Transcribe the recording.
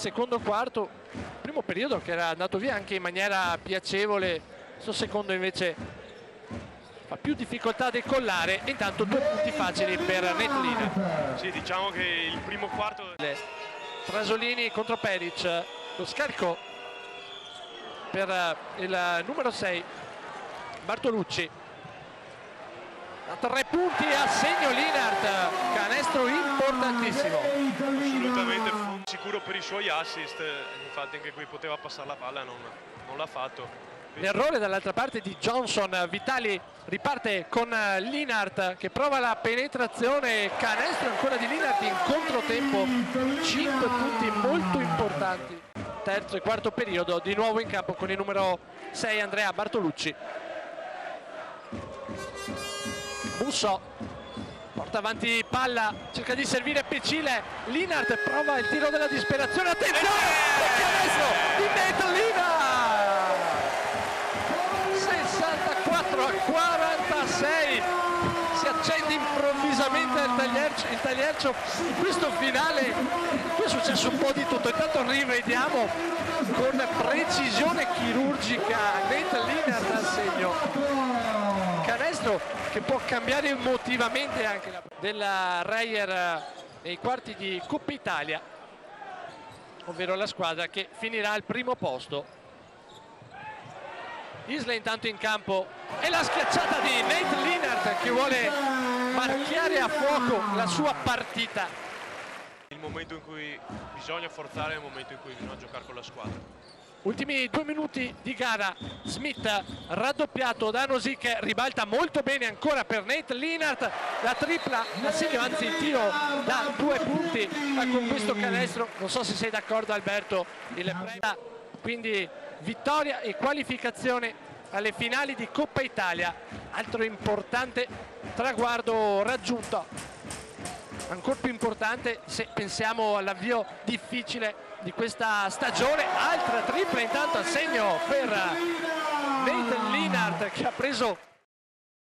Secondo quarto, primo periodo che era andato via anche in maniera piacevole, questo secondo invece fa più difficoltà a decollare e intanto due punti facili per Netlina. Sì, diciamo che il primo quarto... Trasolini contro Peric, lo scarico per eh, il numero 6 Bartolucci. A tre punti a segno Linart, canestro importantissimo. assolutamente sicuro per i suoi assist, infatti anche qui poteva passare la palla, non, non l'ha fatto. L'errore dall'altra parte di Johnson, Vitali riparte con Linart che prova la penetrazione, canestro ancora di Linart in controtempo, 5 punti molto importanti. Terzo e quarto periodo, di nuovo in campo con il numero 6 Andrea Bartolucci. Busso porta avanti palla, cerca di servire Pecile, Linart prova il tiro della disperazione, attenzione, il canestro di Netlina! 64 a 46 si accende improvvisamente il tagliercio, il tagliercio in questo finale. Qui è successo un po' di tutto. Intanto rivediamo con precisione chirurgica Nate Linard al segno canestro che può cambiare emotivamente anche la della Reyer nei quarti di Coppa Italia ovvero la squadra che finirà al primo posto Isla intanto in campo e la schiacciata di Nate Linard che vuole marchiare a fuoco la sua partita. Il momento in cui bisogna forzare è il momento in cui bisogna giocare con la squadra. Ultimi due minuti di gara, Smith raddoppiato da Nosi che ribalta molto bene ancora per Nate Linard, la tripla a segno, anzi il tiro da due punti con questo canestro, non so se sei d'accordo Alberto, il quindi vittoria e qualificazione alle finali di Coppa Italia, altro importante traguardo raggiunto, ancora più importante se pensiamo all'avvio difficile di questa stagione, altra tripla intanto a segno per Nathan Linard che ha preso